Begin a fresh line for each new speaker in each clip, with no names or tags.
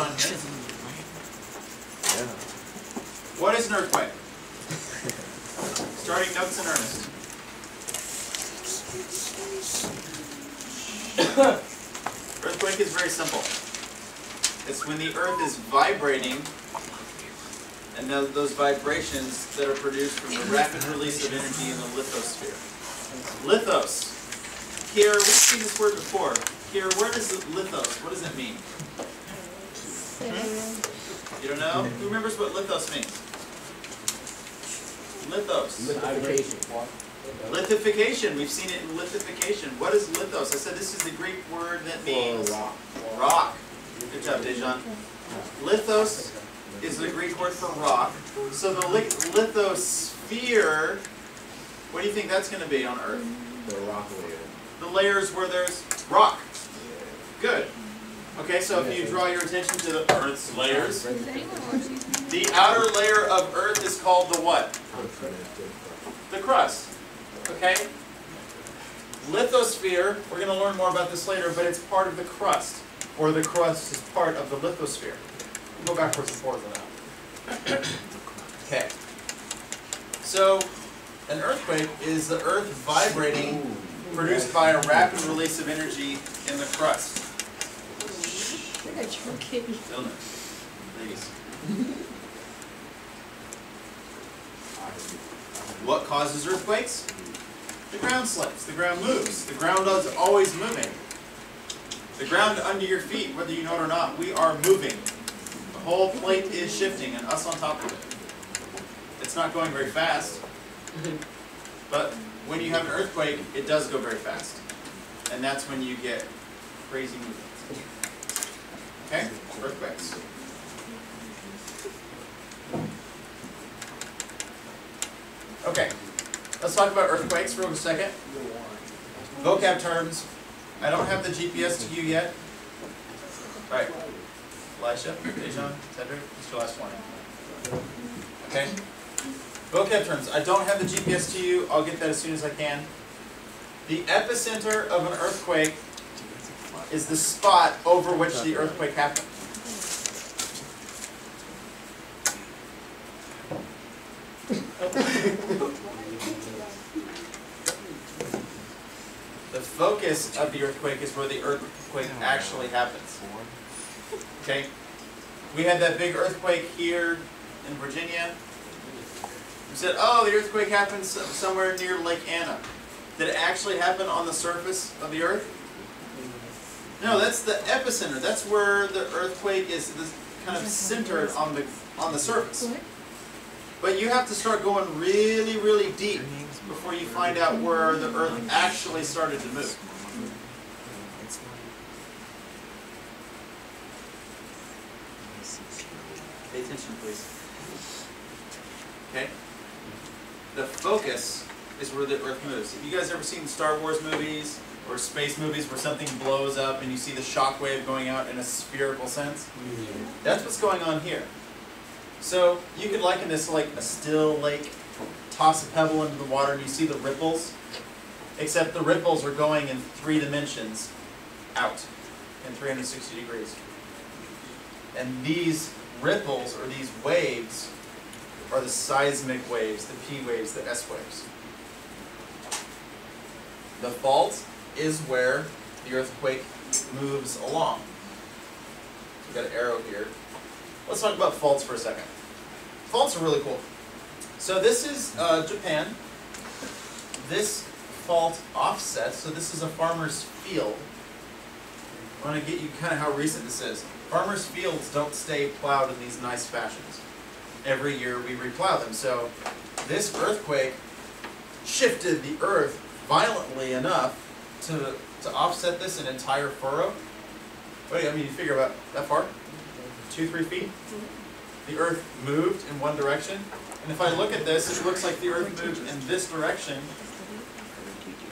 on.
Yeah.
What is an earthquake? Starting notes in earnest. Earthquake is very simple. It's when the earth is vibrating and tho- those vibrations that are produced from the rapid release of energy in the lithosphere. Lithos. Here, we've seen this word before. Here, where does lithos, what does it mean? You don't know? Who remembers what lithos means? Lithos.
Lithification.
Lithification. We've seen it in lithification. What is lithos? I said this is the Greek word that means
rock.
rock. Good job, Dejan. Lithos is the Greek word for rock. So the li- lithosphere, what do you think that's going to be on Earth?
The rock layer.
The layers where there's rock. Good. Okay, so if you draw your attention to the Earth's layers, the outer layer of Earth is called the what? The crust. Okay? Lithosphere, we're going to learn more about this later, but it's part of the crust. Or the crust is part of the lithosphere. We'll go backwards and forwards on that. Okay. So, an earthquake is the earth vibrating produced by a rapid release of energy in the crust. Stillness. Please. What causes earthquakes? The ground slips, the ground moves. The ground is always moving. The ground under your feet, whether you know it or not, we are moving. The whole plate is shifting and us on top of it. It's not going very fast. But when you have an earthquake, it does go very fast. And that's when you get crazy movements. Okay? Earthquakes. Okay, let's talk about earthquakes for a second. Vocab terms. I don't have the GPS to you yet. Right. Elisha, Dejan, Cedric, it's your last one. Okay? Vocab terms. I don't have the GPS to you. I'll get that as soon as I can. The epicenter of an earthquake is the spot over which the earthquake happened. The focus of the earthquake is where the earthquake oh, actually happens. Okay? We had that big earthquake here in Virginia. We said, oh, the earthquake happened somewhere near Lake Anna. Did it actually happen on the surface of the earth? No, that's the epicenter. That's where the earthquake is this kind of centered on the on the surface. But you have to start going really, really deep before you find out where the earth actually started to move. Pay attention, please. Okay? The focus is where the earth moves. Have you guys ever seen Star Wars movies or space movies where something blows up and you see the shock wave going out in a spherical sense? Mm-hmm. That's what's going on here. So you could liken this to like a still lake. Toss a pebble into the water and you see the ripples. Except the ripples are going in three dimensions out in 360 degrees. And these ripples or these waves are the seismic waves, the P waves, the S waves. The fault is where the earthquake moves along. We've got an arrow here. Let's talk about faults for a second. Faults are really cool. So this is uh, Japan. This fault offsets, so this is a farmer's field. I want to get you kind of how recent this is. Farmers' fields don't stay plowed in these nice fashions. Every year we replow them. So this earthquake shifted the earth violently enough to, to offset this an entire furrow. What do you, I mean, you figure about that far? Two, three feet? The earth moved in one direction. And if I look at this, it looks like the earth moved in this direction.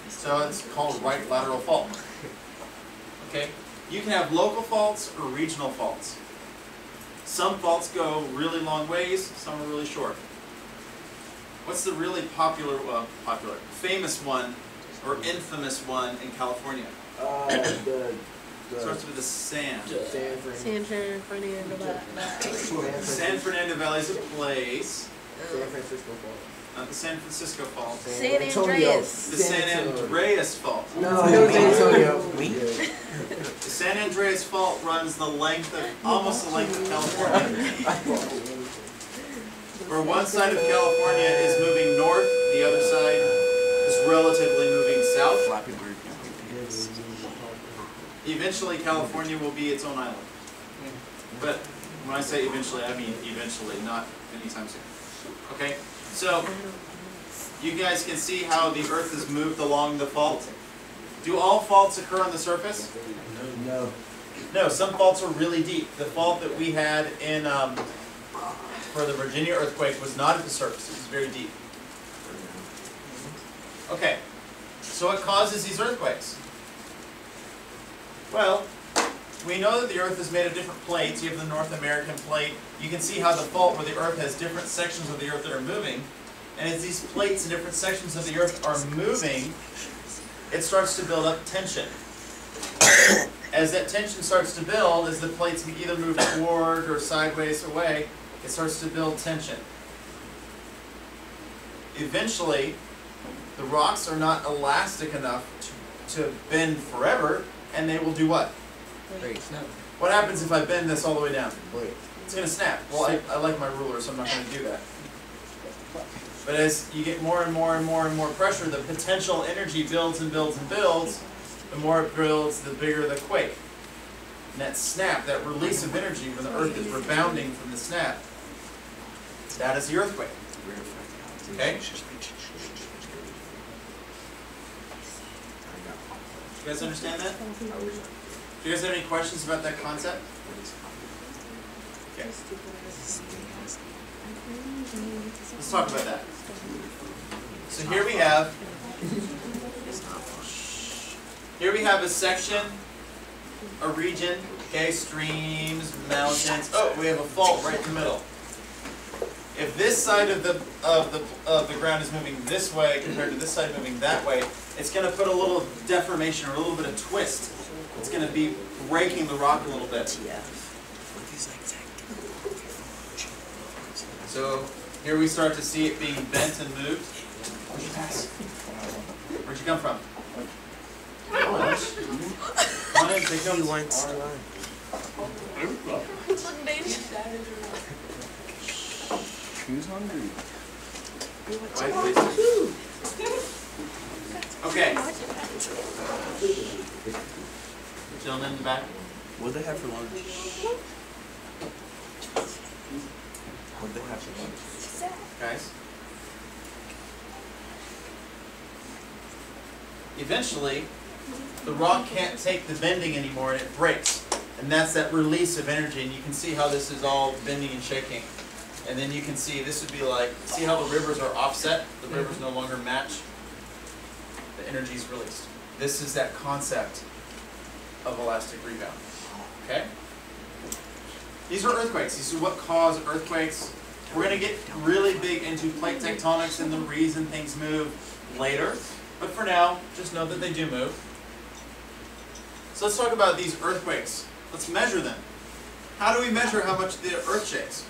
So it's called right lateral fault. Okay? You can have local faults or regional faults. Some faults go really long ways, some are really short. What's the really popular, well, popular, famous one or infamous one in California?
Uh, the Starts with a San.
San Fran.
San Fernando Valley.
San Fernando Valley is a place.
San Francisco Falls.
Not the San Francisco Fault.
San
Antonio.
Andreas.
The San Andreas Fault.
No, it was Antonio.
The San Andreas Fault runs the length of, almost the length of California. Where one side of California is moving north, the other side is relatively moving south. Eventually, California will be its own island. But when I say eventually, I mean eventually, not anytime soon. Okay? So, you guys can see how the Earth has moved along the fault. Do all faults occur on the surface?
No.
No, some faults are really deep. The fault that we had in, um, for the Virginia earthquake was not at the surface, it was very deep. Okay, so what causes these earthquakes? Well, we know that the Earth is made of different plates. You have the North American plate. You can see how the fault where the Earth has different sections of the Earth that are moving. And as these plates and different sections of the Earth are moving, it starts to build up tension. As that tension starts to build, as the plates either move toward or sideways away, it starts to build tension. Eventually, the rocks are not elastic enough to, to bend forever, and they will do what?
Wait.
What happens if I bend this all the way down?
Wait.
It's gonna snap. Well, I, I like my ruler, so I'm not gonna do that. But as you get more and more and more and more pressure, the potential energy builds and builds and builds. The more it builds, the bigger the quake. And that snap, that release of energy when the earth is rebounding from the snap, that is the earthquake. Okay? You guys understand that? Do you guys have any questions about that concept? Okay. Let's talk about that. So here we have, here we have a section, a region, okay, streams, mountains. Oh, we have a fault right in the middle. If this side of the of the of the ground is moving this way compared to this side moving that way, it's going to put a little deformation or a little bit of twist. It's going to be breaking the rock a little bit. So here we start to see it being bent and moved. Where'd you pass? Where'd you come from? Come on, Come on in, take notes.
Who's hungry?
Quiet, please. Okay. Gentleman in the back.
What'd they have for lunch? What'd they have for lunch?
guys. Eventually, the rock can't take the bending anymore and it breaks. And that's that release of energy. And you can see how this is all bending and shaking. And then you can see, this would be like, see how the rivers are offset? The rivers no longer match. Energy is released. This is that concept of elastic rebound. Okay? These are earthquakes. These are what cause earthquakes. We're going to get really big into plate tectonics and the reason things move later. But for now, just know that they do move. So let's talk about these earthquakes. Let's measure them. How do we measure how much the earth shakes?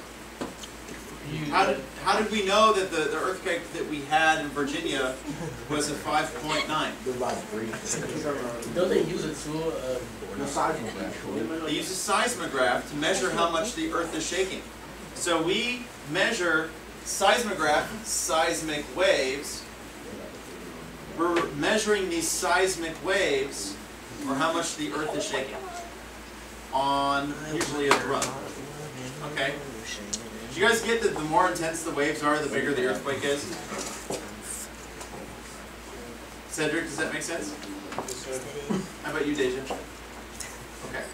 How did, how did we know that the, the earthquake that we had in Virginia was a 5.9?
There's a lot.
Don't they use a tool of
No seismograph.
They use a seismograph to measure how much the earth is shaking. So we measure seismograph, seismic waves. We're measuring these seismic waves or how much the earth is shaking on usually a drum. Okay? Do you guys get that the more intense the waves are, the bigger the earthquake is? Cedric, does that make sense? How about you, Deja? Okay.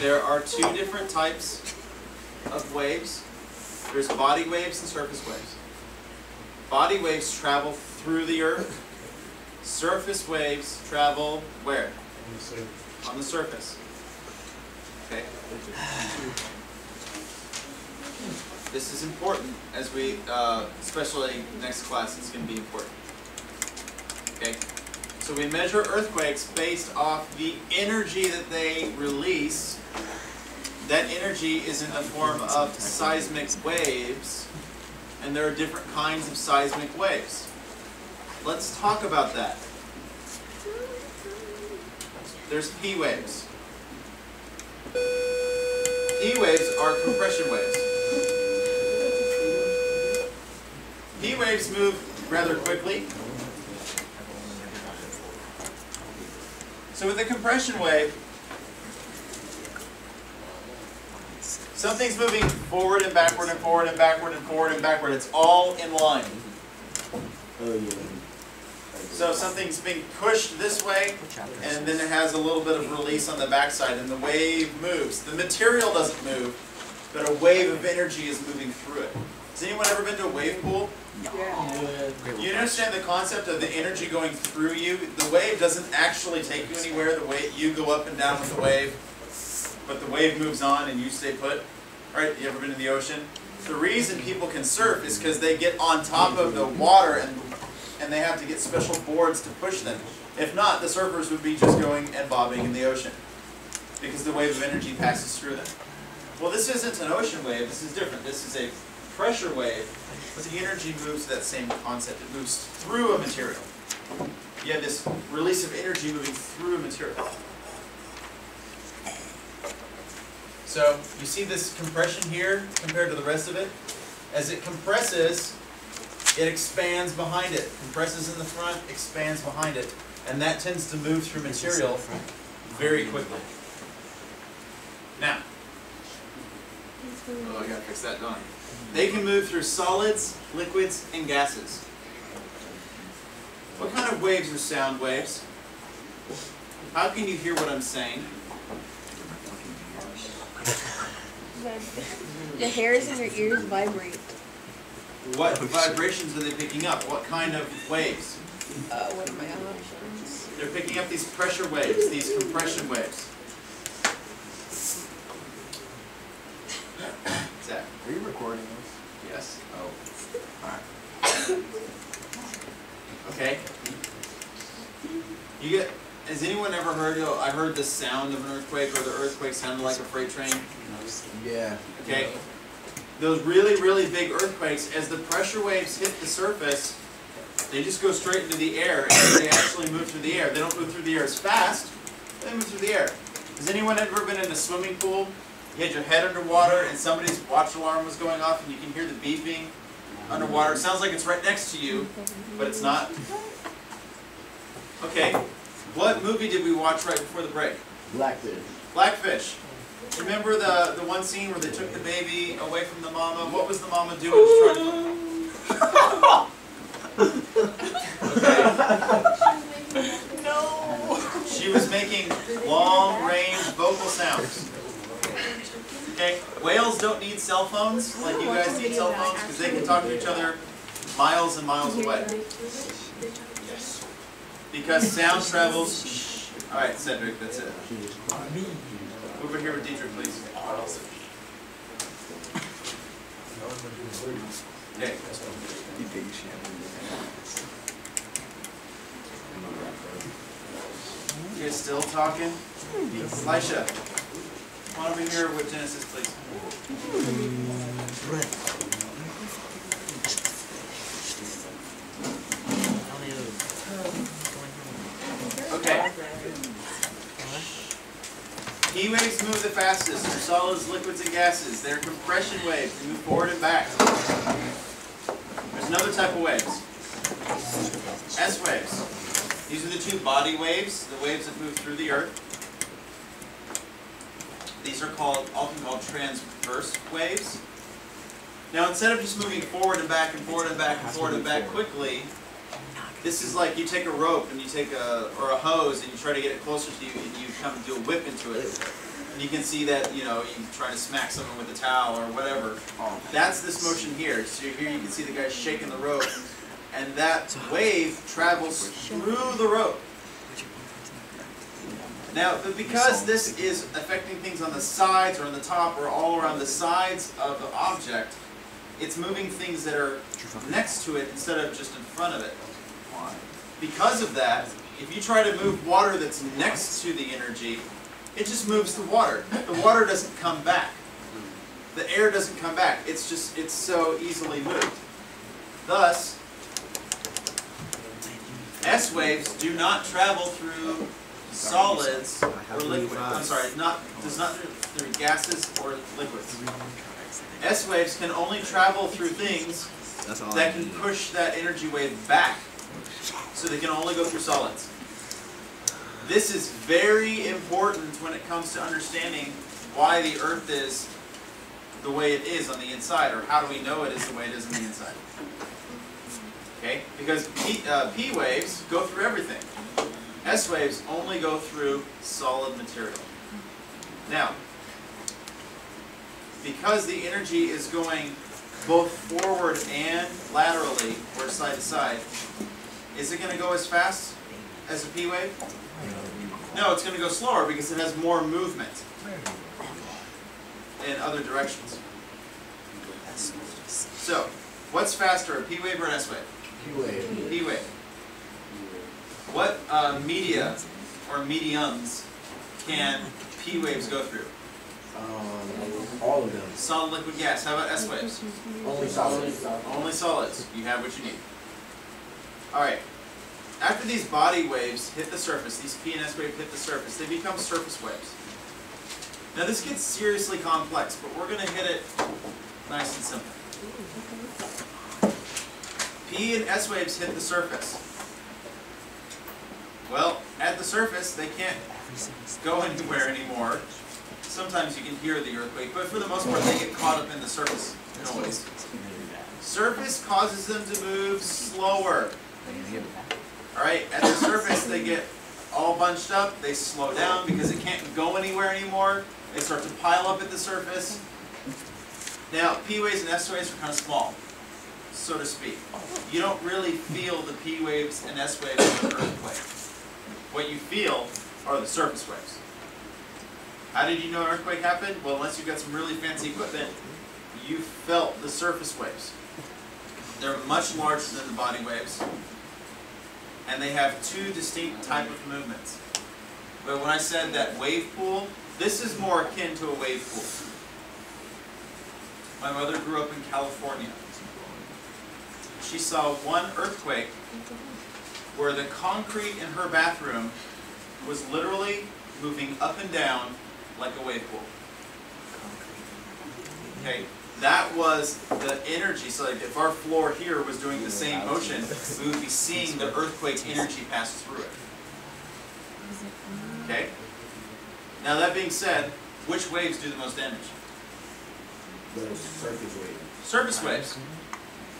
There are two different types of waves. There's body waves and surface waves. Body waves travel through the earth. Surface waves travel where? On the surface. Okay. This is important as we, uh, especially next class, it's going to be important. Okay? So we measure earthquakes based off the energy that they release. That energy is in the form of seismic waves, and there are different kinds of seismic waves. Let's talk about that. There's P waves. P waves are compression waves. P waves move rather quickly. So with a compression wave, something's moving forward and backward and forward and backward and forward and backward. It's all in line.
Oh, yeah.
So something's being pushed this way, and then it has a little bit of release on the backside, and the wave moves. The material doesn't move, but a wave of energy is moving through it. Has anyone ever been to a wave pool? Yeah. You understand the concept of the energy going through you? The wave doesn't actually take you anywhere. The way you go up and down with the wave, but the wave moves on and you stay put. Right? You ever been in the ocean? The reason people can surf is because they get on top of the water and and they have to get special boards to push them. If not, the surfers would be just going and bobbing in the ocean because the wave of energy passes through them. Well, this isn't an ocean wave. This is different. This is a pressure wave, but the energy moves that same concept. It moves through a material. You have this release of energy moving through a material. So you see this compression here compared to the rest of it? As it compresses, it expands behind it. Compresses in the front, expands behind it. And that tends to move through material very quickly. Now, oh, I gotta fix that, don't They can move through solids, liquids, and gases. What kind of waves are sound waves? How can you hear what I'm saying?
The hairs in your ears vibrate.
What vibrations are they picking up? What kind of waves?
Uh, what are my options?
They're picking up these pressure waves, these compression waves. Zach?
Are you recording this?
Yes.
Oh. Alright.
Okay. You get, has anyone ever heard, oh, I heard the sound of an earthquake or the earthquake sounded like a freight train?
Yeah.
Okay? Those really, really big earthquakes, as the pressure waves hit the surface, they just go straight into the air and they actually move through the air. They don't move through the air as fast, they move through the air. Has anyone ever been in a swimming pool? You had your head underwater and somebody's watch alarm was going off and you can hear the beeping underwater. It sounds like it's right next to you, but it's not. Okay, what movie did we watch right before the break?
Blackfish.
Blackfish. Remember the, the one scene where they took the baby away from the mama? What was the mama doing to try to...
No.
She was making long-range vocal sounds. Okay, whales don't need cell phones like you guys need cell phones because they can talk to each other miles and miles away. Yes. Because sound travels. All right, Cedric, that's it. Over here with Dietrich, please. Okay.
You
guys still talking? Elisha, come on over here with Genesis, please. Mm, Okay. P waves move the fastest. They're solids, liquids, and gases. They're compression waves. They move forward and back. There's another type of waves. S waves. These are the two body waves, the waves that move through the earth. These are called, often called transverse waves. Now instead of just moving forward and back and forward and back and forward and back quickly, this is like you take a rope and you take a, or a hose and you try to get it closer to you and you come and do a whip into it. And you can see that, you know, you try to smack someone with a towel or whatever. Oh, that's this motion here. So here you can see the guy shaking the rope. And that wave travels through the rope. Now, but because this is affecting things on the sides or on the top or all around the sides of the object, it's moving things that are next to it instead of just in front of it. because of that, if you try to move water that's next to the energy, it just moves the water. The water doesn't come back. The air doesn't come back. It's just, it's so easily moved. Thus, S waves do not travel through solids or liquids. I'm sorry, not, does not through gases or liquids. S waves can only travel through things that can push that energy wave back. So they can only go through solids. This is very important when it comes to understanding why the Earth is the way it is on the inside, or how do we know it is the way it is on the inside. Okay? Because P, uh, P waves go through everything. S waves only go through solid material. Now, because the energy is going both forward and laterally, or side to side, is it going to go as fast as a P wave? No, it's going to go slower because it has more movement in other directions. So, what's faster, a P wave or an S wave?
P-wave.
P wave. What uh, media or mediums can P waves go through?
Um, all of them.
Solid, liquid, gas. How about S waves?
Only solid.
Only solids. You have what you need. Alright. After these body waves hit the surface, these P and S waves hit the surface, they become surface waves. Now this gets seriously complex, but we're going to hit it nice and simple. P and S waves hit the surface. Well, at the surface, they can't go anywhere anymore. Sometimes you can hear the earthquake, but for the most part, they get caught up in the surface noise. Surface causes them to move slower. Alright, at the surface they get all bunched up, they slow down because it can't go anywhere anymore. They start to pile up at the surface. Now, P waves and S waves are kind of small, so to speak. You don't really feel the P waves and S waves of an earthquake. What you feel are the surface waves. How did you know an earthquake happened? Well, unless you've got some really fancy equipment, you felt the surface waves. They're much larger than the body waves. And they have two distinct type of movements. But when I said that wave pool, this is more akin to a wave pool. My mother grew up in California. She saw one earthquake where the concrete in her bathroom was literally moving up and down like a wave pool. Okay, that was the energy. So like if our floor here was doing the same motion, we would be seeing the earthquake energy pass through it. Okay? Now that being said, which waves do the most damage?
Surface wave.
Surface waves.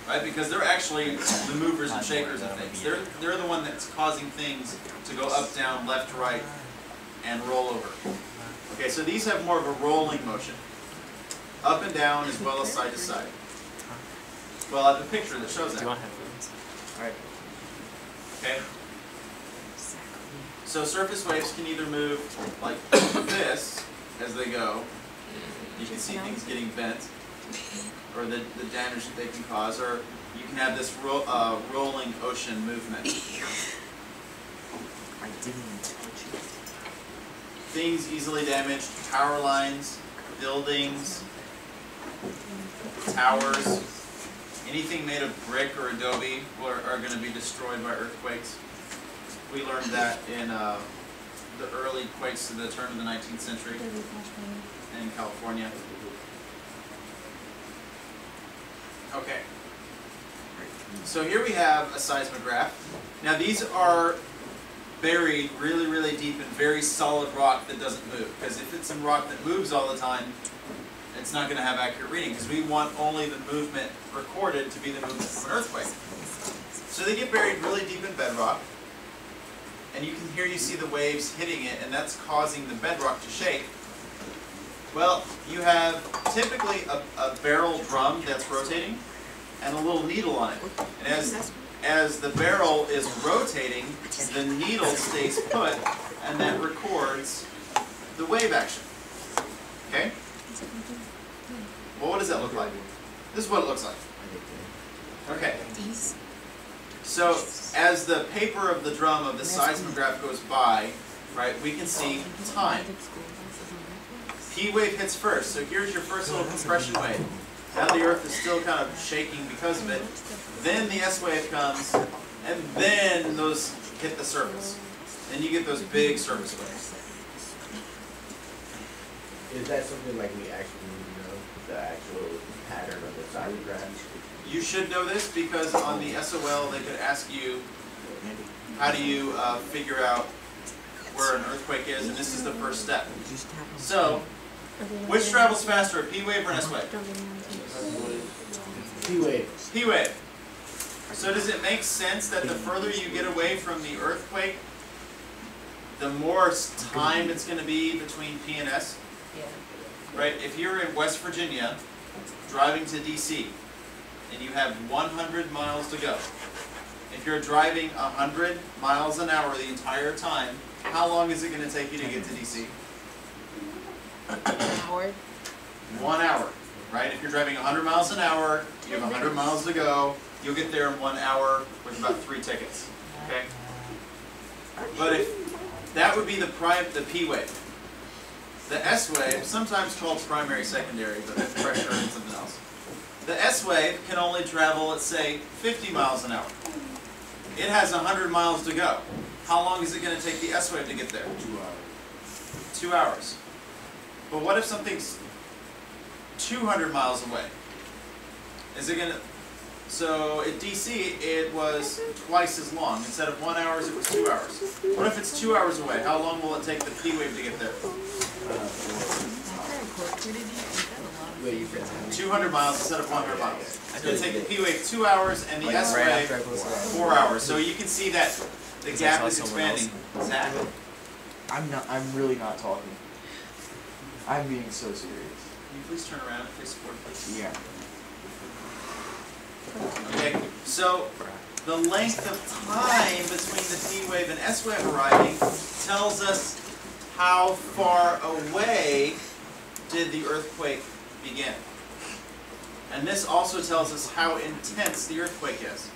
Right? Because they're actually the movers and shakers of things. They're, they're the one that's causing things to go up, down, left, right, and roll over. Okay, so these have more of a rolling motion. Up and down as well as side to side. Well, I have a picture that shows
Do you
that.
want headphones? Alright.
Okay? So surface waves can either move like this as they go. You can see things getting bent, or the, the damage that they can cause, or you can have this ro- uh, rolling ocean movement.
I didn't.
Things easily damaged, power lines, buildings, towers, anything made of brick or adobe are, are going to be destroyed by earthquakes. We learned that in uh, the early quakes to the turn of the 19th century in California. Okay. So here we have a seismograph. Now these are buried really, really deep in very solid rock that doesn't move. Because if it's some rock that moves all the time, it's not going to have accurate reading. Because we want only the movement recorded to be the movement from an earthquake. So they get buried really deep in bedrock. And you can hear you see the waves hitting it, and that's causing the bedrock to shake. Well, you have typically a, a barrel drum that's rotating and a little needle on it. And as, as the barrel is rotating, the needle stays put and that records the wave action. Okay? Well, what does that look like? This is what it looks like. Okay. So as the paper of the drum of the seismograph goes by, right, we can see time. P wave hits first, so here's your first little compression wave. Now the earth is still kind of shaking because of it. Then the S wave comes, and then those hit the surface. Then you get those big surface waves.
Is that something like we actually the actual pattern of the seismographs?
You should know this because on the SOL they could ask you, how do you uh, figure out where an earthquake is, and this is the first step. So, which travels faster, a P wave or an S wave?
P wave.
P wave. So does it make sense that the further you get away from the earthquake, the more time it's going to be between P and S? Right? If you're in West Virginia, driving to DC, and you have 100 miles to go, if you're driving 100 miles an hour the entire time, how long is it going to take you to get to DC? One hour, right? If you're driving 100 miles an hour, you have 100 miles to go, you'll get there in one hour with about three tickets, okay? But if, that would be the prime, the P wave. The S wave, sometimes called primary, secondary, but that's pressure and something else. The S wave can only travel, let's say, 50 miles an hour. It has 100 miles to go. How long is it gonna take the S wave to get there?
Two hours.
Two hours. But what if something's 200 miles away? Is it gonna, so at DC, it was twice as long. Instead of one hours, it was two hours. What if it's two hours away? How long will it take the P wave to get there?
Uh, Wait, you said how many?
200 miles instead of 100 miles. It's gonna take the P wave two hours and the
Like
S wave
after I posted that.
four hours. So you can see that the
Because
gap is expanding. Zach?
I'm not. I'm really not talking. I'm being so serious.
Can you please turn around and face forward, please?
Yeah.
Okay, so the length of time between the P wave and S wave arriving tells us how far away did the earthquake begin. And this also tells us how intense the earthquake is.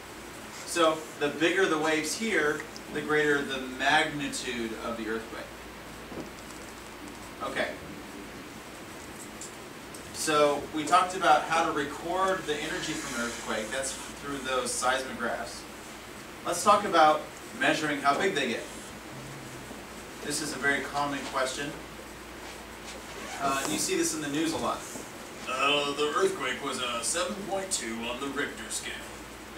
So the bigger the waves here, the greater the magnitude of the earthquake. Okay. So we talked about how to record the energy from an earthquake. That's through those seismographs. Let's talk about measuring how big they get. This is a very common question. Uh, you see this in the news a lot. Uh, the earthquake was a 7.2 on the Richter scale.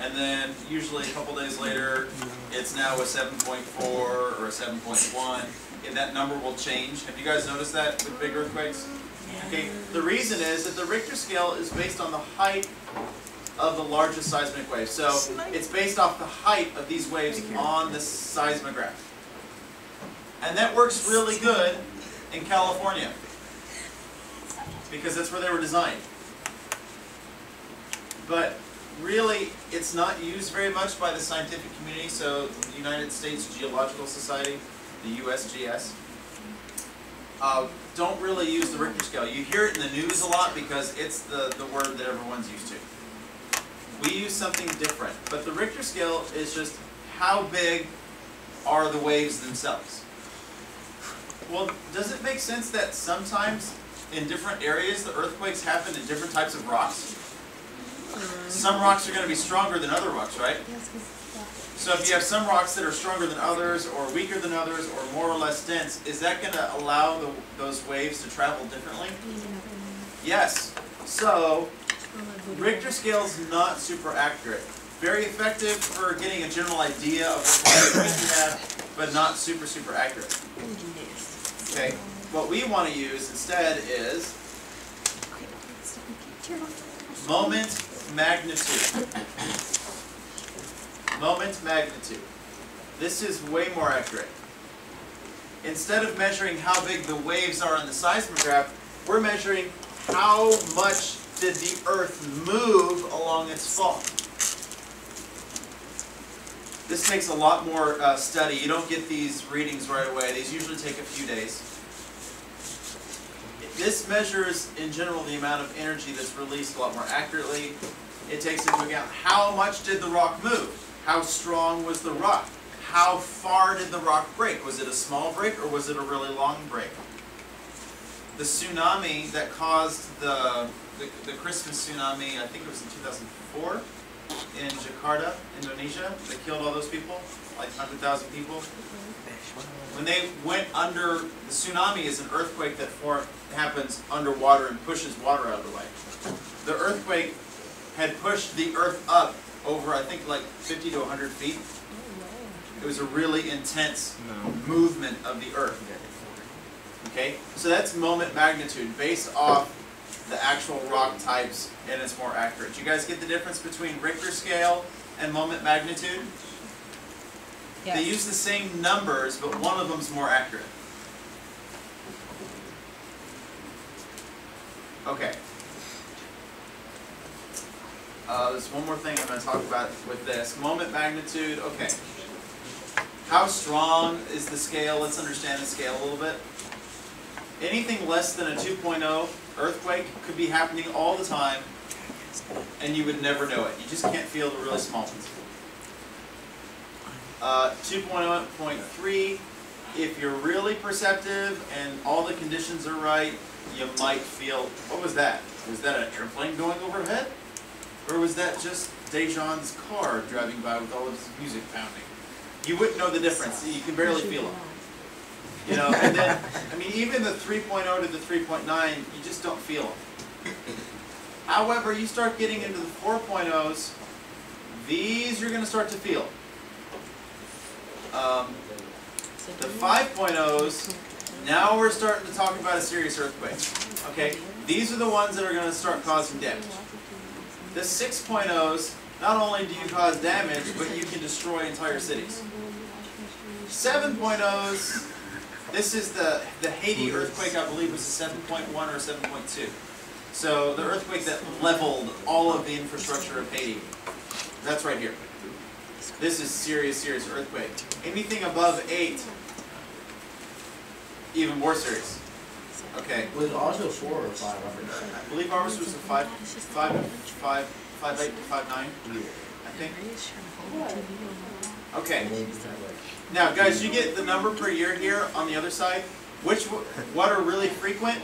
And then usually a couple days later, it's now a 7.4 or a 7.1. And that number will change. Have you guys noticed that with big earthquakes? Okay, the reason is that the Richter scale is based on the height of the largest seismic wave. So it's based off the height of these waves on the seismograph. And that works really good in California because that's where they were designed. But really, it's not used very much by the scientific community. So the United States Geological Society, the USGS, uh, don't really use the Richter scale. You hear it in the news a lot because it's the, the word that everyone's used to. We use something different, but the Richter scale is just how big are the waves themselves. Well, does it make sense that sometimes in different areas the earthquakes happen in different types of rocks? Some rocks are going to be stronger than other rocks, right? So if you have some rocks that are stronger than others, or weaker than others, or more or less dense, is that going to allow the, those waves to travel differently? Yes. So Richter scale is not super accurate. Very effective for getting a general idea of what kind of you have, but not super super accurate. Okay. What we want to use instead is moment magnitude. Moment magnitude. This is way more accurate. Instead of measuring how big the waves are on the seismograph, we're measuring how much did the earth move along its fault. This takes a lot more uh, study. You don't get these readings right away. These usually take a few days. This measures, in general, the amount of energy that's released a lot more accurately. It takes into account how much did the rock move? How strong was the rock? How far did the rock break? Was it a small break or was it a really long break? The tsunami that caused the, the, the Christmas tsunami, I think it was in 2004, in Jakarta, Indonesia, that killed all those people, like 100,000 people. When they went under, the tsunami is an earthquake that form, happens underwater and pushes water out of the way. The earthquake had pushed the earth up over, I think, like 50 to 100 feet. It was a really intense movement of the earth. Okay, so that's moment magnitude based off the actual rock types, and it's more accurate. You guys get the difference between Richter scale and moment magnitude? They use the same numbers, but one of them's more accurate. Okay. Uh, there's one more thing I'm going to talk about with this. Moment magnitude, okay. How strong is the scale? Let's understand the scale a little bit. Anything less than a 2.0 earthquake could be happening all the time, and you would never know it. You just can't feel the really small ones. Uh, 2.0.3, if you're really perceptive and all the conditions are right, you might feel, what was that? Was that an airplane going overhead? Or was that just Dejan's car driving by with all of his music pounding? You wouldn't know the difference. You can barely feel it. You know, and then, I mean, even the 3.0 to the 3.9, you just don't feel them. However, you start getting into the 4.0s, these you're going to start to feel. Um, the 5.0s, now we're starting to talk about a serious earthquake. Okay, these are the ones that are going to start causing damage. The 6.0s, not only do you cause damage, but you can destroy entire cities. 7.0s, this is the, the Haiti earthquake, I believe was a 7.1 or 7.2. So the earthquake that leveled all of the infrastructure of Haiti. That's right here. This is serious, serious earthquake. Anything above 8, even more serious. Okay.
Was it also four or five? I.
I believe ours was a 5, 5, 5, 5, 8 5, 9, I think. Okay. Now, guys, you get the number per year here on the other side. Which what are really frequent?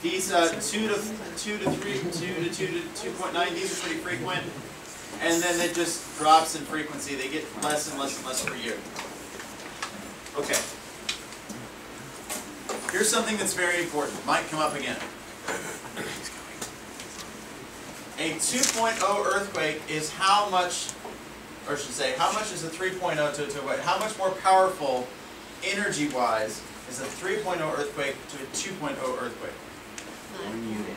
These uh, two to two to three, two to two to two point nine. These are pretty frequent, and then it just drops in frequency. They get less and less and less per year. Okay. Here's something that's very important. Might come up again. A 2.0 earthquake is how much or I should say, how much is a 3.0 to, to what? How much more powerful, energy-wise, is a 3.0 earthquake to a 2.0 earthquake?
One unit.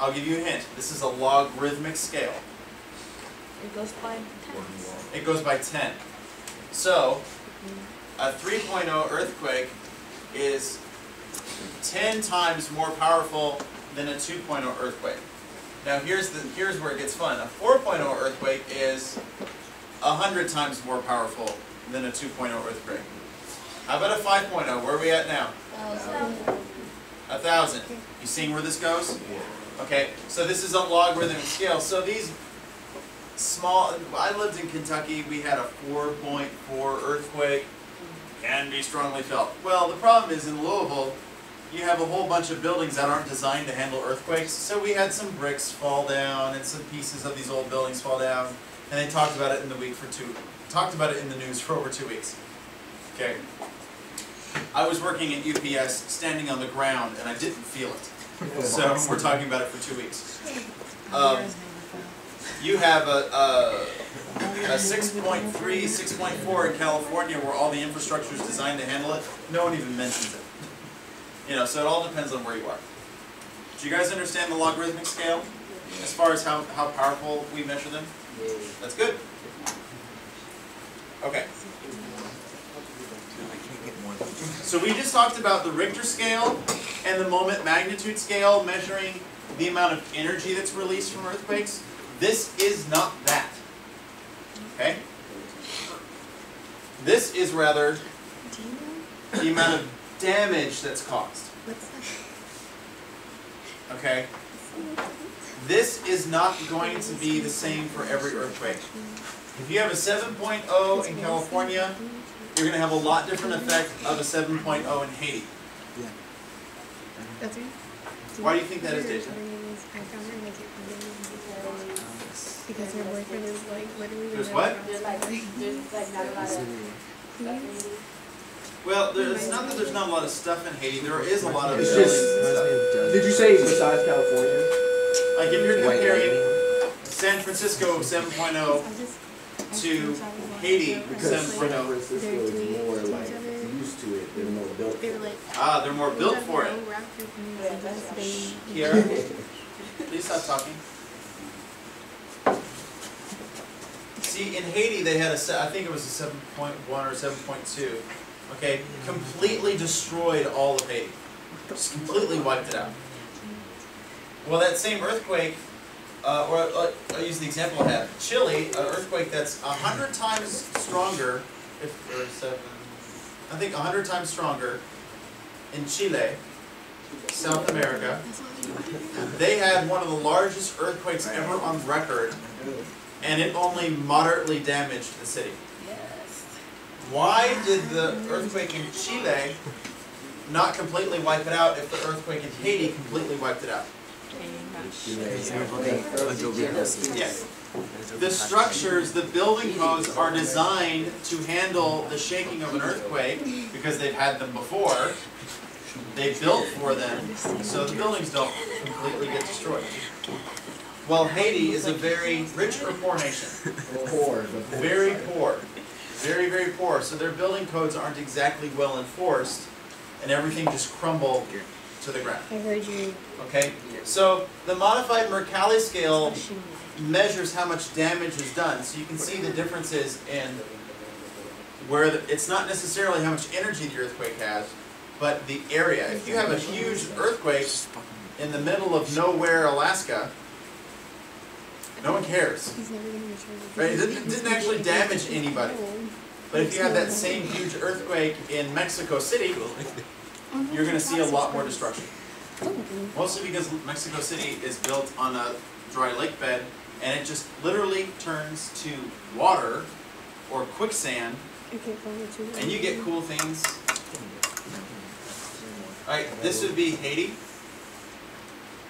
I'll give you a hint. This is a logarithmic scale.
It goes by tens.
It goes by 10. So, a 3.0 earthquake is 10 times more powerful than a 2.0 earthquake. Now here's the here's where it gets fun. A 4.0 earthquake is 100 times more powerful than a 2.0 earthquake. How about a 5.0? Where are we at now? A thousand. You seeing where this goes? Okay, so this is a logarithmic scale. So these small, I lived in Kentucky, we had a 4.4 earthquake, can be strongly felt. Well, the problem is in Louisville, you have a whole bunch of buildings that aren't designed to handle earthquakes. So we had some bricks fall down and some pieces of these old buildings fall down. And they talked about it in the week for two, talked about it in the news for over two weeks. Okay. I was working at UPS, standing on the ground, and I didn't feel it. So we're talking about it for two weeks. Um, you have a, a, a 6.3, 6.4 in California where all the infrastructure is designed to handle it. No one even mentions it. You know, so it all depends on where you are. Do you guys understand the logarithmic scale? As far as how, how powerful we measure them? That's good. Okay. So we just talked about the Richter scale and the moment magnitude scale measuring the amount of energy that's released from earthquakes. This is not that. Okay? This is rather
Do you know
the amount of damage that's caused. Okay? This is not going to be the same for every earthquake. If you have a 7.0 in California, you're going to have a lot different effect of a 7.0 in Haiti. Yeah.
That's right.
Why do you think that is, Deja?
I found her like because her boyfriend is like literally.
There's what?
There's like, there's like not a lot of stuff maybe.
Well, there- it's not that there's not a lot of stuff in Haiti. There is a lot of
It's
buildings
just-
stuff.
Did you say besides California?
Like if you're comparing. San Francisco 7.0
I just- I
to Haiti,
of
Because
them,
San
Francisco is more like used to it. They're more built.
They were like.
ah, they're more built for it. Kiara, please stop talking. See, in Haiti, they had a, se- I think it was a seven point one or seven point two, okay, completely destroyed all of Haiti. Just completely wiped it out. Well, that same earthquake, uh, or uh, I'll use the example I have, Chile, an earthquake that's a hundred times stronger, if, or seven, I think a hundred times stronger in Chile, South America, they had one of the largest earthquakes ever on record, and it only moderately damaged the city. Why did the earthquake in Chile not completely wipe it out if the earthquake in Haiti completely wiped it out? The structures, the building codes are designed to handle the shaking of an earthquake because they've had them before. They built for them, so the buildings don't completely get destroyed. Well, Haiti is a very rich or poor nation. Very poor. Very, very poor. So their building codes aren't exactly well enforced and everything just crumbled to the ground.
I heard you.
Okay? So the modified Mercalli scale measures how much damage is done. So you can see the differences in where the, it's not necessarily how much energy the earthquake has, but the area. If you have a huge earthquake in the middle of nowhere, Alaska, no one cares.
He's never gonna return.
Right, it didn't- didn't actually damage anybody. But if you have that same huge earthquake in Mexico City, you're gonna see a lot more destruction. Mostly because Mexico City is built on a dry lake bed and it just literally turns to water or quicksand
Okay, follow two.
and you get cool things. Alright, this would be Haiti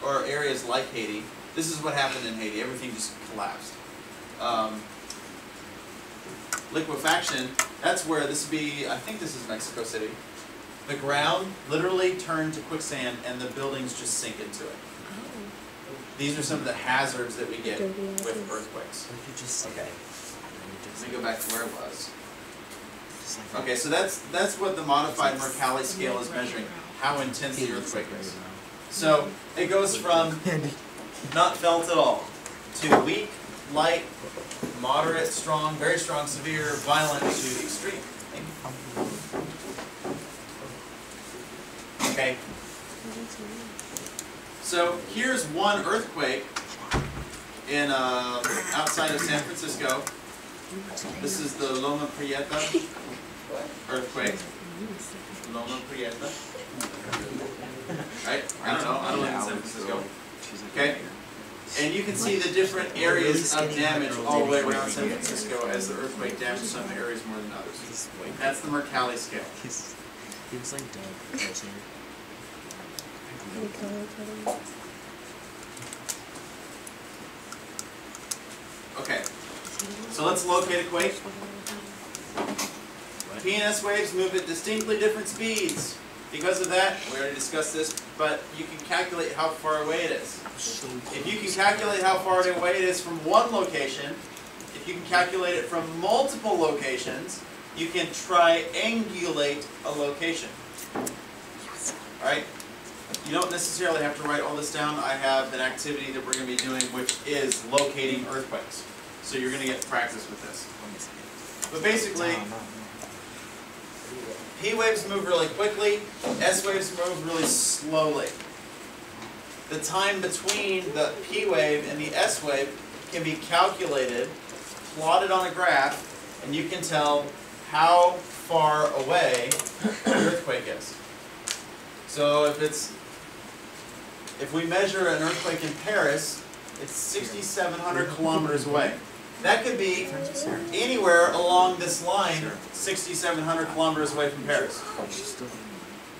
or areas like Haiti. This is what happened in Haiti. Everything just collapsed. Um, liquefaction, that's where this would be, I think this is Mexico City. The ground literally turned to quicksand and the buildings just sink into it. These are some of the hazards that we get with earthquakes. Okay. Let me go back to where it was. Okay, so that's, that's what the modified Mercalli scale is measuring, how intense the earthquake is. So, it goes from not felt at all to weak, light, moderate, strong, very strong, severe, violent to extreme. Okay, so here's one earthquake in, uh, outside of San Francisco. This is the Loma Prieta earthquake. Loma Prieta. Right? I don't know, I don't live in San Francisco. Okay? And you can see the different areas of damage all the way around San Francisco as the earthquake damaged some areas more than others. That's the Mercalli scale.
He was like.
They.
Okay, so let's locate a quake. P and S waves move at distinctly different speeds. Because of that, we already discussed this, but you can calculate how far away it is. If you can calculate how far away it is from one location, if you can calculate it from multiple locations, you can triangulate a location. Alright? You don't necessarily have to write all this down. I have an activity that we're going to be doing which is locating earthquakes. So you're going to get practice with this. But basically, P waves move really quickly, S waves move really slowly. The time between the P wave and the S wave can be calculated, plotted on a graph, and you can tell how far away the earthquake is. So if it's, if we measure an earthquake in Paris It's sixty-seven hundred kilometers away. That could be anywhere along this line, sixty-seven hundred kilometers away from Paris.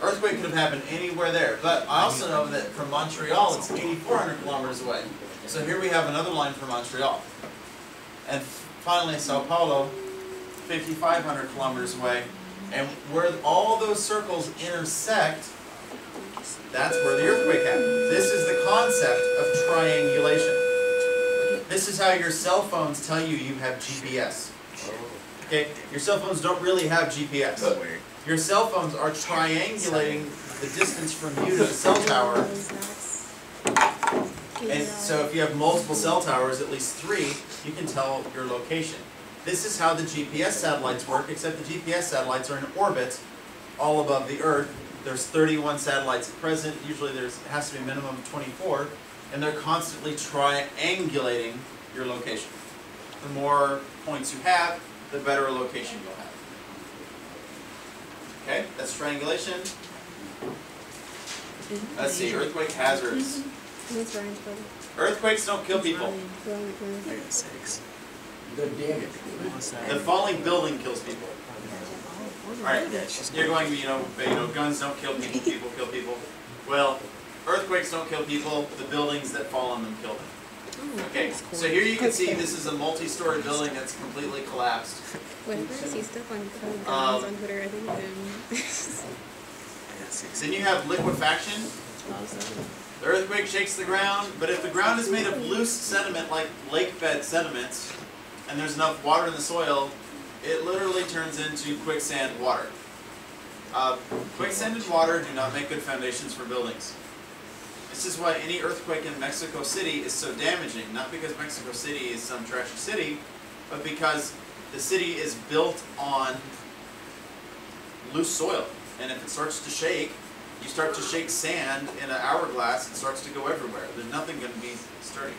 Earthquake could have happened anywhere there, but I also know that from Montreal, it's eighty-four hundred kilometers away. So here we have another line from Montreal. And finally, Sao Paulo, fifty-five hundred kilometers away. And where all those circles intersect, that's where the earthquake happened. This is the concept of triangulation. This is how your cell phones tell you you have GPS. Okay, your cell phones don't really have GPS. Your cell phones are triangulating the distance from you to the cell tower. And so if you have multiple cell towers, at least three, you can tell your location. This is how the GPS satellites work, except the GPS satellites are in orbit all above the Earth. There's 31 satellites at present. Usually there's it has to be a minimum of 24, and they're constantly triangulating your location. The more points you have, the better a location you'll have. Okay, that's triangulation. Let's see, earthquake hazards. Earthquakes don't kill people.
The.
The falling building kills people. Alright, you're going, you know, you know, guns don't kill people, people kill people. Well, earthquakes don't kill people, the buildings that fall on them kill them. Okay, so here you can see this is a multi-story building that's completely collapsed.
Whenever I see stuff on
Um,
guns on Twitter, I think
Then you have liquefaction. The earthquake shakes the ground, but if the ground is made of loose sediment like lake bed sediments, and there's enough water in the soil, it literally turns into quicksand water. Uh, and water do not make good foundations for buildings. This is why any earthquake in Mexico City is so damaging, not because Mexico City is some trashy city, but because the city is built on loose soil. And if it starts to shake, you start to shake sand in an hourglass, it starts to go everywhere. There's nothing going to be sturdy.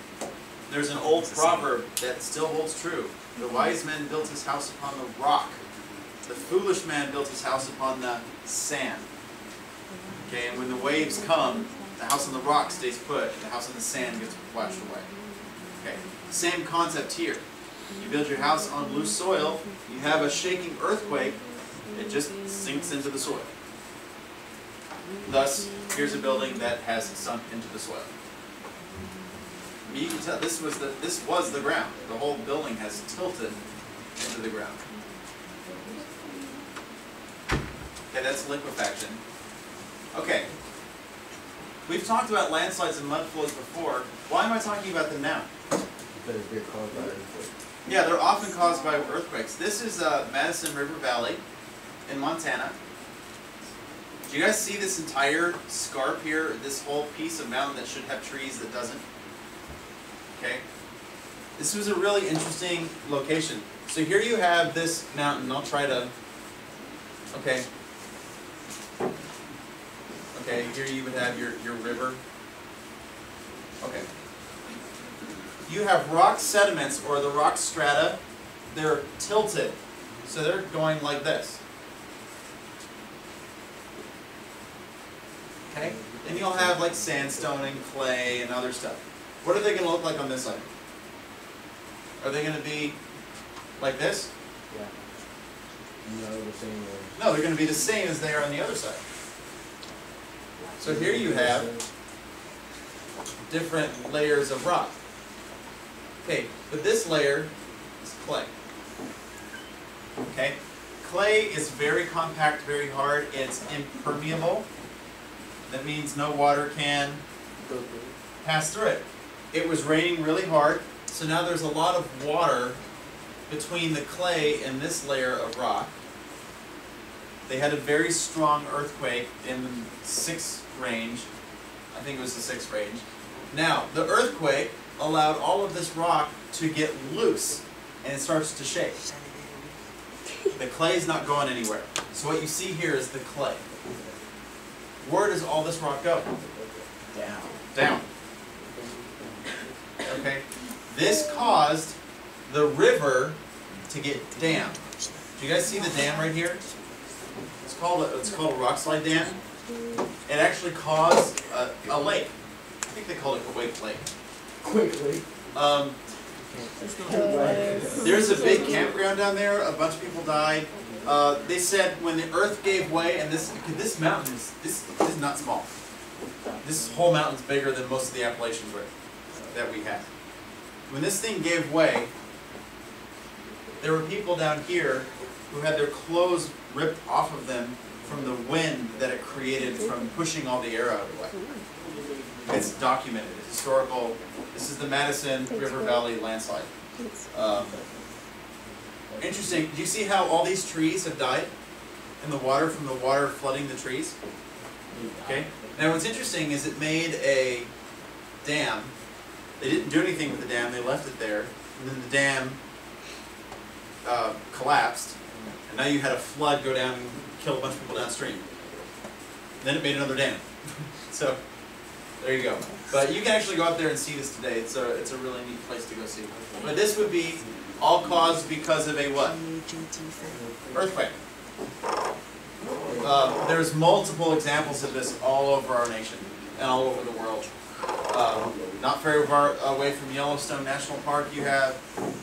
There's an old proverb that still holds true. The wise man built his house upon the rock. The foolish man built his house upon the sand. Okay, and when the waves come, the house on the rock stays put, the house on the sand gets washed away. Okay, same concept here. You build your house on loose soil, you have a shaking earthquake, it just sinks into the soil. Thus, here's a building that has sunk into the soil. You can tell this was the this was the ground. The whole building has tilted into the ground. Okay, that's liquefaction. Okay. We've talked about landslides and mud flows before. Why am I talking about them now?
Because they're caused by earthquakes.
Yeah, they're often caused by earthquakes. This is uh, Madison River Valley in Montana. Do you guys see this entire scarp here? This whole piece of mountain that should have trees that doesn't? Okay. This was a really interesting location. So here you have this mountain. I'll try to. Okay. Okay, here you would have your, your river. Okay. You have rock sediments or the rock strata. They're tilted. So they're going like this. Okay? And you'll have like sandstone and clay and other stuff. What are they going to look like on this side? Are they going to be like this?
Yeah. No, the same way.
No, they're going to be the same as they are on the other side. So here you have different layers of rock. Okay, but this layer is clay. Okay? Clay is very compact, very hard, it's impermeable. That means no water can pass through it. It was raining really hard, so now there's a lot of water between the clay and this layer of rock. They had a very strong earthquake in the sixth range. I think it was the sixth range. Now, the earthquake allowed all of this rock to get loose and it starts to shake. The clay is not going anywhere. So what you see here is the clay. Where does all this rock go?
Down.
Down. Okay? This caused the river to get dammed. Do you guys see the dam right here? It's called a, it's called a rock slide dam. It actually caused a, a lake. I think they called it Quake Lake.
Quickly.
Um, there's a big campground down there. A bunch of people died. Uh, they said when the earth gave way, and this this mountain is this, this is not small. This whole mountain's bigger than most of the Appalachians were that we have. When this thing gave way, there were people down here who had their clothes ripped off of them from the wind that it created from pushing all the air out of the way. It's documented. It's historical. This is the Madison River Valley landslide. Um, interesting. Do you see how all these trees have died And the water from the water flooding the trees? Okay. Now what's interesting is it made a dam. They didn't do anything with the dam. They left it there, and then the dam uh, collapsed, and now you had a flood go down kill a bunch of people downstream. Then it made another dam. so there you go. But you can actually go out there and see this today. It's a it's a really neat place to go see. But this would be all caused because of a what? Earthquake. Uh, there's multiple examples of this all over our nation and all over the world. Um, not very far away from Yellowstone National Park, you have.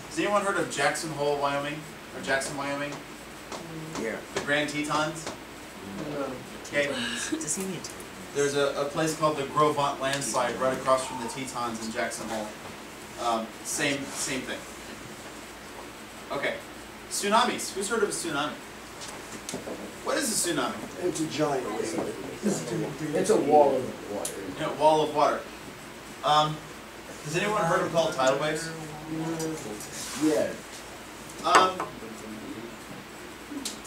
Has anyone heard of Jackson Hole, Wyoming, or Jackson, Wyoming?
Yeah.
The Grand Tetons. Okay. There's a, a place called the Gros Ventre landslide right across from the Tetons in Jackson Hole. Um, same same thing. Okay. Tsunamis. Who's heard of a tsunami? What is a tsunami?
It's a giant wave.
It's a wall of water.
You know, wall of water. Um, has anyone heard of called tidal waves?
Yeah.
Um,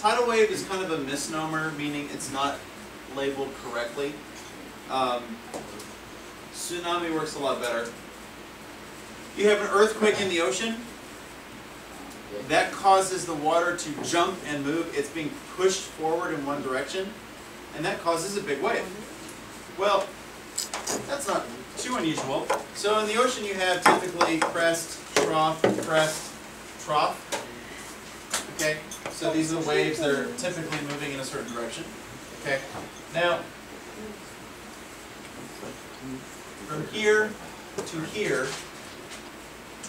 tidal wave is kind of a misnomer, meaning it's not labeled correctly. Um, tsunami works a lot better. You have an earthquake in the ocean. That causes the water to jump and move. It's being pushed forward in one direction, and that causes a big wave. Well, that's not too unusual. So in the ocean, you have typically crest, trough, crest, trough. Okay, so these are the waves that are typically moving in a certain direction. Okay, now from here to here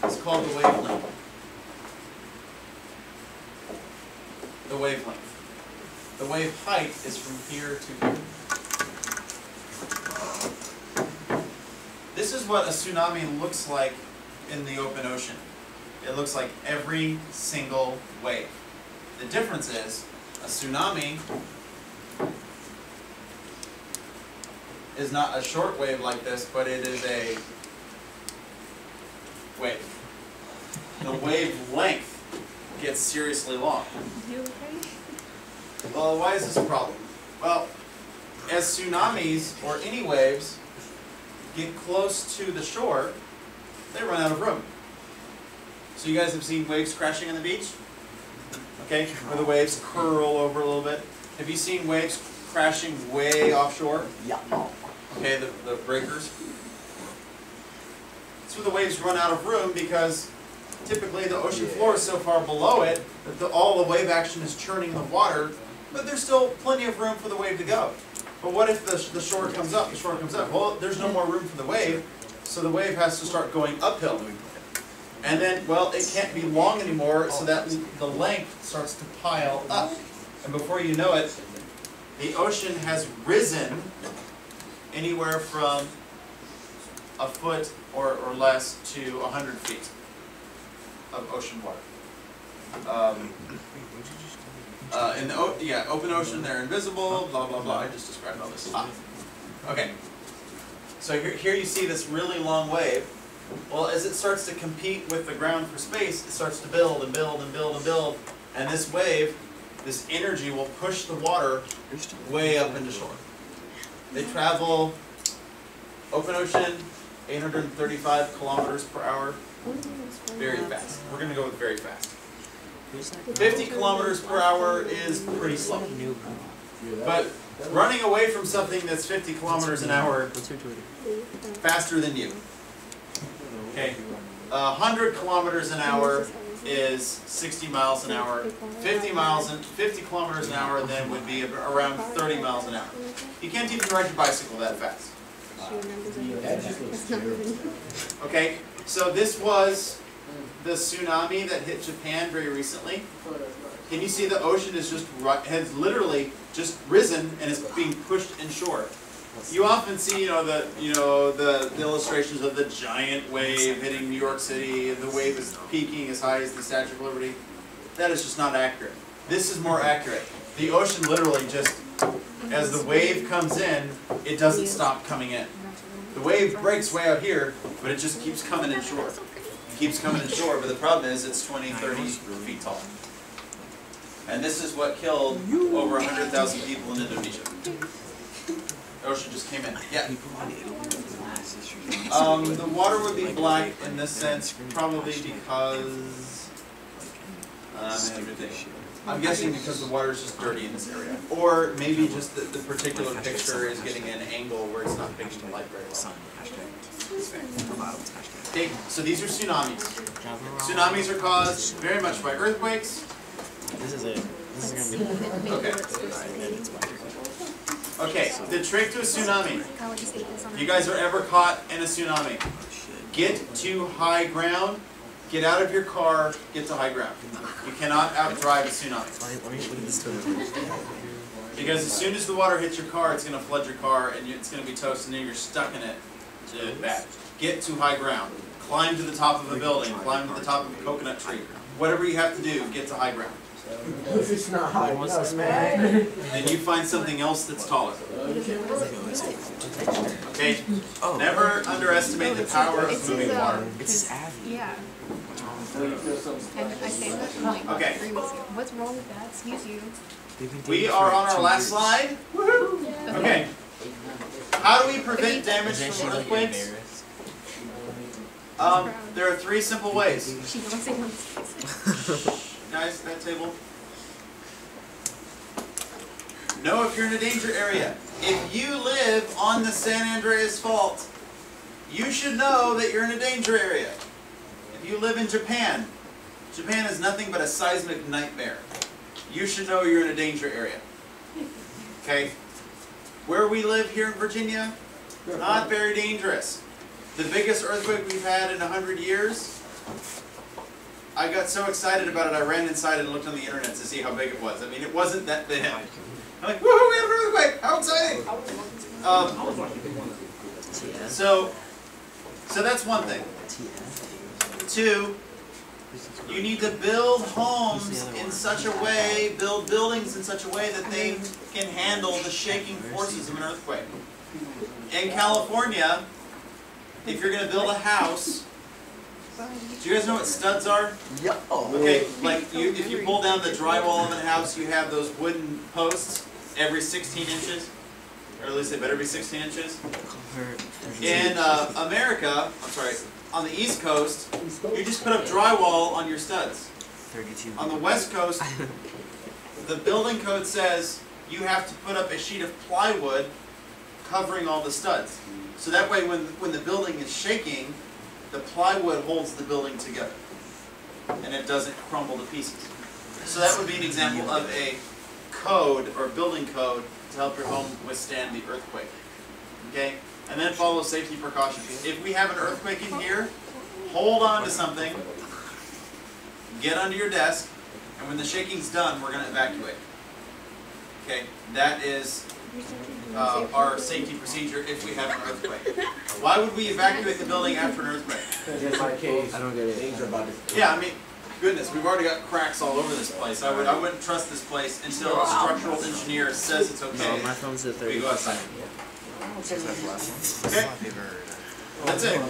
is called the wavelength. The wavelength. The wave height is from here to here. This is what a tsunami looks like in the open ocean. It looks like every single wave. The difference is a tsunami is not a short wave like this, but it is a wave. The wavelength gets seriously long.
You okay?
Well, why is this a problem? Well, as tsunamis or any waves get close to the shore, they run out of room. So you guys have seen waves crashing on the beach? Okay, where the waves curl over a little bit. Have you seen waves crashing way offshore?
Yeah.
Okay, the, the breakers. That's where the waves run out of room because typically the ocean floor is so far below it that the, all the wave action is churning the water, but there's still plenty of room for the wave to go. But what if the, the shore comes up, the shore comes up? Well, there's no more room for the wave, so the wave has to start going uphill. And then, well, it can't be long anymore, so that the length starts to pile up. And before you know it, the ocean has risen anywhere from a foot or, or less to a hundred feet of ocean water. Um, uh, in the, yeah, open ocean, they're invisible, blah, blah, blah, I just described all this. Ah, okay. So here, here you see this really long wave. Well, as it starts to compete with the ground for space, it starts to build and build and build and build, and this wave, this energy will push the water way up into shore. They travel open ocean, 835 kilometers per hour, very fast. We're gonna go with very fast. 50 kilometers per hour is pretty slow. But running away from something that's 50 kilometers an hour faster than you. Okay, uh, 100 kilometers an hour is 60 miles an hour. 50 miles and 50 kilometers an hour then would be around 30 miles an hour. You can't even ride your bicycle that fast. Okay, so this was the tsunami that hit Japan very recently. Can you see the ocean is just has literally just risen and is being pushed inshore? You often see, you know, the you know the, the illustrations of the giant wave hitting New York City and the wave is peaking as high as the Statue of Liberty. That is just not accurate. This is more accurate. The ocean literally just, as the wave comes in, it doesn't stop coming in. The wave breaks way out here, but it just keeps coming inshore. It keeps coming inshore, but the problem is it's 20, 30 feet tall. And this is what killed over 100,000 people in Indonesia. The ocean just came in. Yeah. Um, the water would be black in this sense, probably because. Um. I'm guessing because the water is just dirty in this area. Or maybe just the, the particular picture is getting an angle where it's not picking the light very well. Sun hashtag. Okay, so these are tsunamis. Tsunamis are caused very much by earthquakes.
This is it. This is gonna be.
Okay. Okay, the trick to a tsunami. If you guys are ever caught in a tsunami, get to high ground, get out of your car, get to high ground. You cannot outdrive a tsunami.
Let me, let me look at this toilet.
Because as soon as the water hits your car, it's gonna flood your car and it's gonna be toast and then you're stuck in it to bad. Get to high ground. Climb to the top of a building, climb to the top of a coconut tree. Whatever you have to do, get to high ground.
If it's not high enough, man.
Then you find something else that's taller. Okay?
Oh,
Never underestimate the power of moving
his,
water.
um,
it's
his-
Abby.
Yeah. I say that, I'm like,
Okay.
agree with you. What's wrong with that? Excuse you.
We are on our
two
last
years.
slide. Okay. How do we prevent damage
Is that she
from
like
earthquakes? Um, there are three simple ways. Guys, that table. Know if you're in a danger area. If you live on the San Andreas Fault, you should know that you're in a danger area. If you live in Japan, Japan is nothing but a seismic nightmare. You should know you're in a danger area. Okay? Where we live here in Virginia, not very dangerous. The biggest earthquake we've had in a hundred years, I got so excited about it, I ran inside and looked on the internet to see how big it was. I mean, it wasn't that big. I'm like, woohoo, we have an earthquake! How exciting! Um, so, so that's one thing. Two, you need to build homes in such a way, build buildings in such a way that they can handle the shaking forces of an earthquake. In California, if you're gonna build a house, do you guys know what studs are?
Yo.
Okay, like you, if you pull down the drywall of a house, you have those wooden posts every 16 inches, or at least they better be 16 inches. In uh, America, I'm sorry, on the East Coast, you just put up drywall on your studs.
32.
On the West Coast, the building code says you have to put up a sheet of plywood covering all the studs. So that way, when, when the building is shaking, the plywood holds the building together. And it doesn't crumble to pieces. So that would be an example of a code or building code to help your home withstand the earthquake. Okay? And then follow safety precautions. If we have an earthquake in here, hold on to something, get under your desk, and when the shaking's done, we're gonna evacuate. Okay, that is uh, our safety procedure if we have an earthquake. Why would we evacuate the building after an earthquake?
Just in case
I don't get it.
things are about to.
Yeah, I mean, goodness, we've already got cracks all over this place. I would, I wouldn't trust this place until a structural engineer says it's
No,
okay.
my phone's at
We go outside.
That's the last one.
Okay, that's it.